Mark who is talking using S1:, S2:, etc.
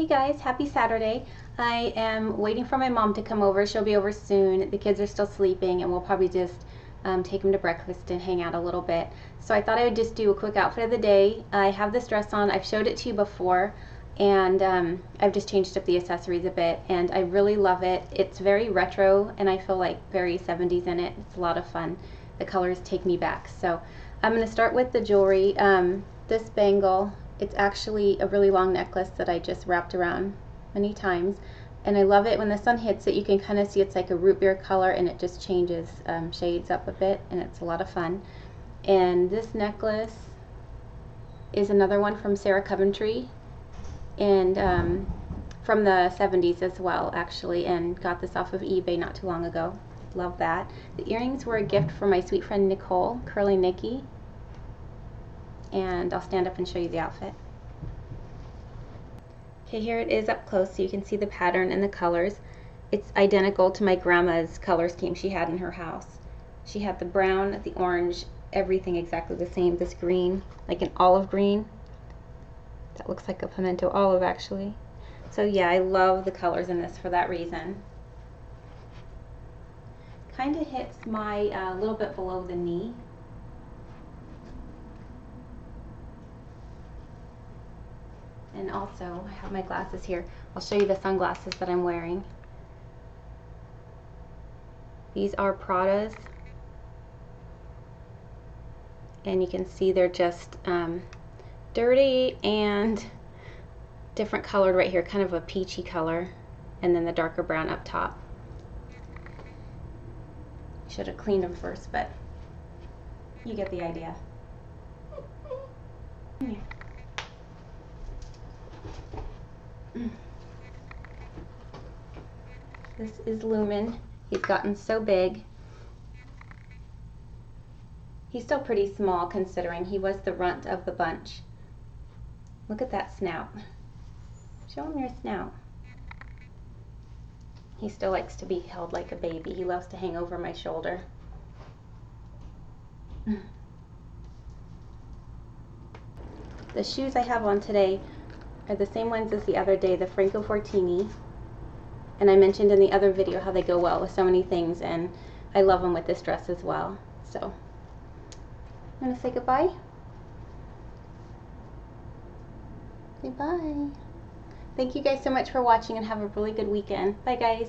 S1: Hey guys, happy Saturday. I am waiting for my mom to come over. She'll be over soon. The kids are still sleeping and we'll probably just um, take them to breakfast and hang out a little bit. So I thought I would just do a quick outfit of the day. I have this dress on. I've showed it to you before and um, I've just changed up the accessories a bit and I really love it. It's very retro and I feel like very 70s in it. It's a lot of fun. The colors take me back. So I'm going to start with the jewelry. Um, this bangle it's actually a really long necklace that I just wrapped around many times. And I love it when the sun hits it, you can kind of see it's like a root beer color and it just changes um, shades up a bit and it's a lot of fun. And this necklace is another one from Sarah Coventry and um, from the 70s as well actually and got this off of eBay not too long ago. Love that. The earrings were a gift from my sweet friend Nicole, Curly Nikki and I'll stand up and show you the outfit. Okay, here it is up close so you can see the pattern and the colors. It's identical to my grandma's color scheme she had in her house. She had the brown, the orange, everything exactly the same. This green, like an olive green. That looks like a pimento olive actually. So yeah, I love the colors in this for that reason. Kind of hits my uh, little bit below the knee and also I have my glasses here. I'll show you the sunglasses that I'm wearing. These are Prada's and you can see they're just um, dirty and different colored right here, kind of a peachy color and then the darker brown up top. Should have cleaned them first, but you get the idea. Yeah. This is Lumen. He's gotten so big. He's still pretty small considering he was the runt of the bunch. Look at that snout. Show him your snout. He still likes to be held like a baby. He loves to hang over my shoulder. The shoes I have on today are the same ones as the other day, the Franco Fortini. And I mentioned in the other video how they go well with so many things, and I love them with this dress as well. So, I'm going to say goodbye. Goodbye. Thank you guys so much for watching and have a really good weekend. Bye guys.